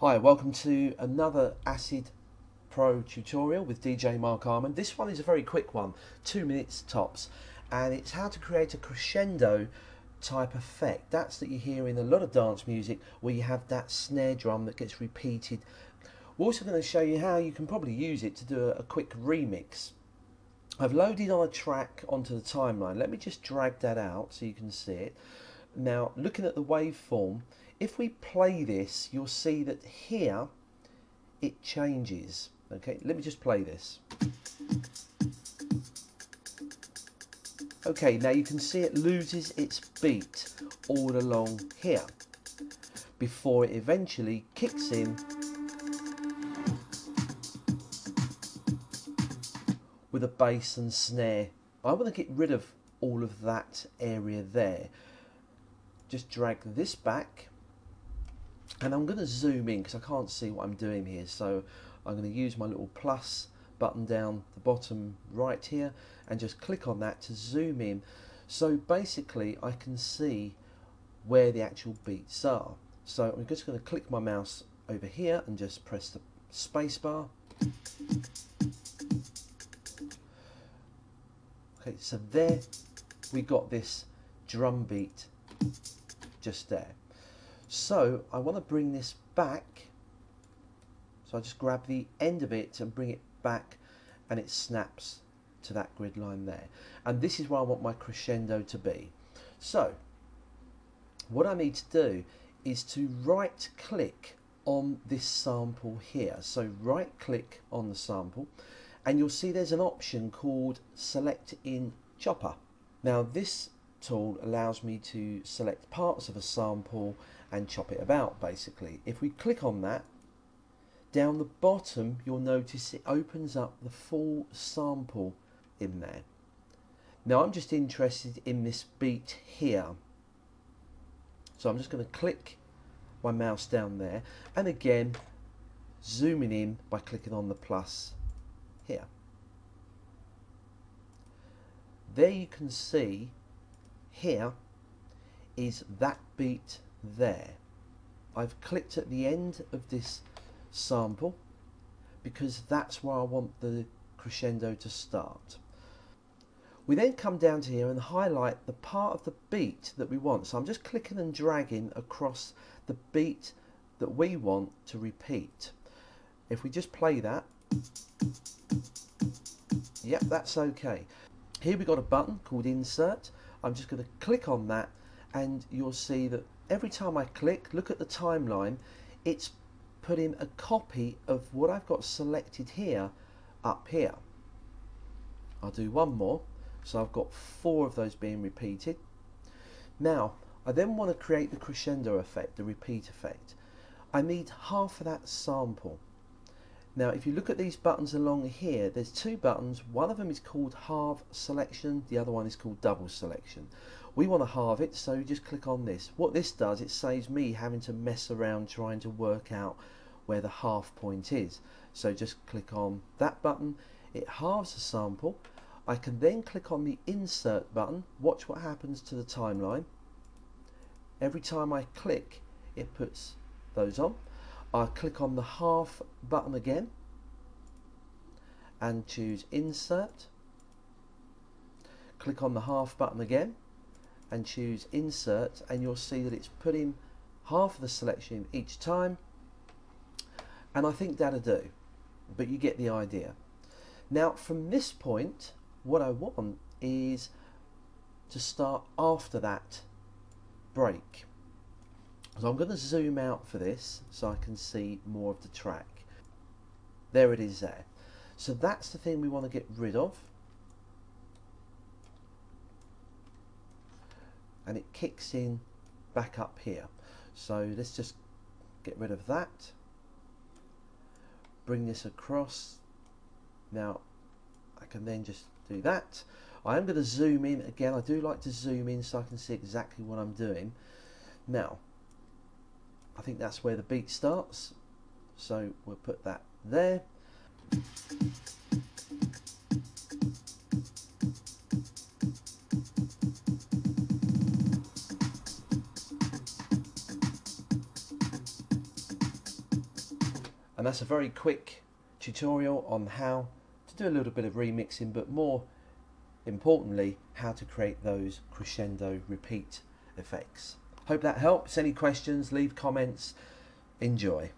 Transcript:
Hi, welcome to another Acid Pro tutorial with DJ Mark Almond. This one is a very quick one, two minutes tops, and it's how to create a crescendo type effect. That's that you hear in a lot of dance music where you have that snare drum that gets repeated. We're also going to show you how you can probably use it to do a, a quick remix. I've loaded on a track onto the timeline. Let me just drag that out so you can see it. Now, looking at the waveform, if we play this, you'll see that here it changes. Okay, let me just play this. Okay, now you can see it loses its beat all along here before it eventually kicks in with a bass and snare. I want to get rid of all of that area there. Just drag this back. And I'm going to zoom in because I can't see what I'm doing here. So I'm going to use my little plus button down the bottom right here and just click on that to zoom in. So basically I can see where the actual beats are. So I'm just going to click my mouse over here and just press the space bar. Okay so there we got this drum beat just there so I want to bring this back. So I just grab the end of it and bring it back and it snaps to that grid line there. And this is where I want my crescendo to be. So what I need to do is to right click on this sample here. So right click on the sample and you'll see there's an option called select in chopper. Now this tool allows me to select parts of a sample and chop it about basically. If we click on that, down the bottom you'll notice it opens up the full sample in there. Now I'm just interested in this beat here. So I'm just going to click my mouse down there and again zooming in by clicking on the plus here. There you can see here is that beat there. I've clicked at the end of this sample because that's where I want the crescendo to start. We then come down to here and highlight the part of the beat that we want. So I'm just clicking and dragging across the beat that we want to repeat. If we just play that, yep, that's okay. Here we've got a button called Insert. I'm just going to click on that and you'll see that every time I click, look at the timeline, it's putting a copy of what I've got selected here up here. I'll do one more. So I've got four of those being repeated. Now, I then want to create the crescendo effect, the repeat effect. I need half of that sample. Now, if you look at these buttons along here, there's two buttons. One of them is called halve selection. The other one is called double selection. We want to halve it, so just click on this. What this does, it saves me having to mess around trying to work out where the half point is. So just click on that button. It halves the sample. I can then click on the insert button. Watch what happens to the timeline. Every time I click, it puts those on. I click on the half button again and choose insert. Click on the half button again and choose insert and you'll see that it's putting half of the selection each time. And I think that'll do but you get the idea. Now from this point what I want is to start after that break so I'm going to zoom out for this so I can see more of the track. There it is there. So that's the thing we want to get rid of. And it kicks in back up here. So let's just get rid of that. Bring this across. Now I can then just do that. I am going to zoom in. Again I do like to zoom in so I can see exactly what I'm doing. Now I think that's where the beat starts so we'll put that there And that's a very quick tutorial on how to do a little bit of remixing, but more importantly, how to create those crescendo repeat effects. Hope that helps. Any questions, leave comments. Enjoy.